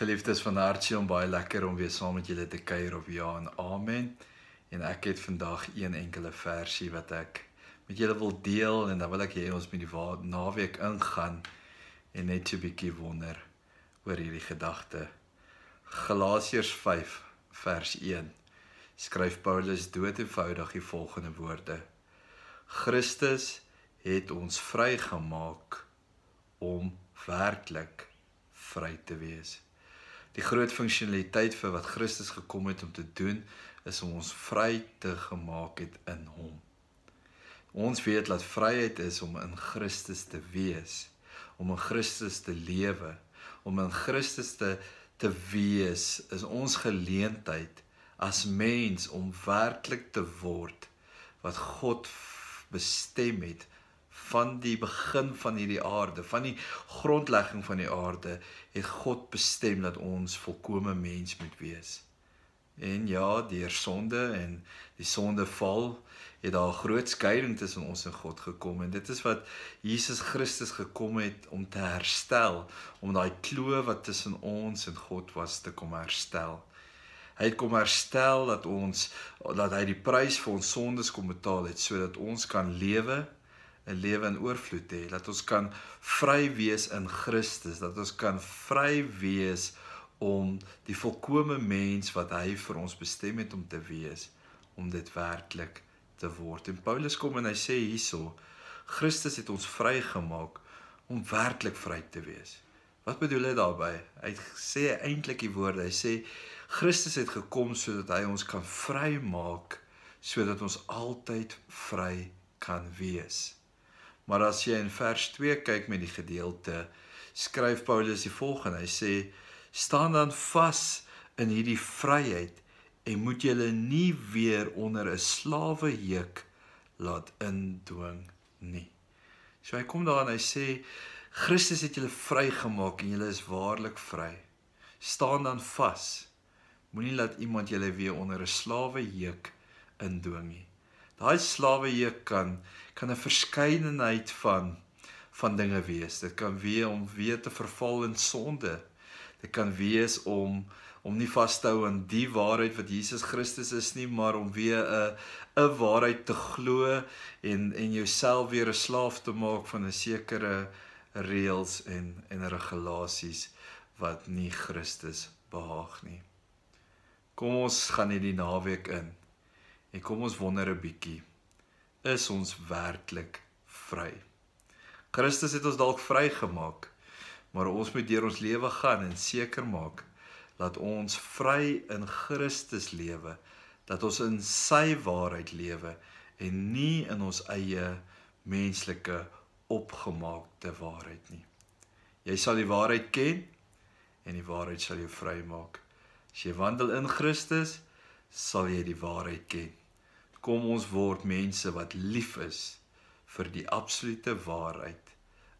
Geliefdes van hartjie om baie lekker om weer saam met julle te kuier op Ja en Amen. En ek het vandag een enkele versie wat ek met julle wil deel en dan wil ek hê ons moet die naweek ingaan en net so 'n bietjie wonder oor hierdie gedagte. Galasiërs 5 vers 1 skryf Paulus dood eenvoudig die volgende woorde: Christus het ons vrygemaak om werklik vry te wees. Die groot funksionaliteit vir wat Christus gekom het om te doen is om ons vry te gemaak het in hom. Ons weet dat vryheid is om in Christus te wees, om in Christus te lewe, om in Christus te te wees is ons geleentheid as mens om werklik te word wat God bestem het van die begin van hierdie aarde, van die grondlegging van die aarde, het God bestem dat ons volkomme mens moet wees. En ja, deur sonde en die sondeval het daar 'n groot skeiding tussen ons en God gekom en dit is wat Jesus Christus gekom het om te herstel, om daai kloof wat tussen ons en God was te kom herstel. Hy het kom herstel dat ons dat hy die prys vir ons sondes kom betaal het sodat ons kan lewe 'n lewe in oorvloed hê, dat ons kan vry wees in Christus, dat ons kan vry wees om die volkomme mens wat hy vir ons bestem het om te wees, om dit werklik te word. En Paulus kom en hy sê hierso, Christus het ons vrygemaak om werklik vry te wees. Wat bedoel hy daarmee? Hy sê eintlik die woorde, hy sê Christus het gekom sodat hy ons kan vrymaak sodat ons altyd vry kan wees. Maar as jy in vers 2 kyk met die gedeelte, skryf Paulus die volgende. Hy sê: "Staan dan vas in hierdie vryheid en moet julle nie weer onder 'n slawe juk laat indwing nie." So hy kom daar en hy sê: "Christus het julle vrygemaak en julle is waarlik vry. Staan dan vas. Moenie laat iemand julle weer onder 'n slawe juk indwing nie." Daai slawejuk kan kan 'n verskeidenheid van van dinge wees. Dit kan wees om weer te verval in sonde. Dit kan wees om om nie vas te hou aan die waarheid wat Jesus Christus is nie, maar om weer 'n 'n waarheid te glo en en jouself weer 'n slaaf te maak van 'n sekere reëls en en regulasies wat nie Christus behaag nie. Kom ons gaan hierdie naweek in. En kom ons wonder 'n bietjie, is ons werklik vry? Christus het ons dalk vrygemaak, maar ons moet deur ons lewe gaan en seker maak dat ons vry in Christus lewe, dat ons in sy waarheid lewe en nie in ons eie menslike opgemaakte waarheid nie. Jy sal die waarheid ken en die waarheid sal jou vrymaak. As jy wandel in Christus, sal jy die waarheid ken kom ons word mense wat lief is vir die absolute waarheid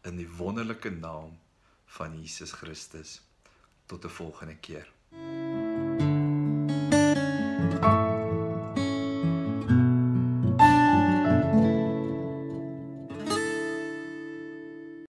in die wonderlike naam van Jesus Christus tot 'n volgende keer. Mm.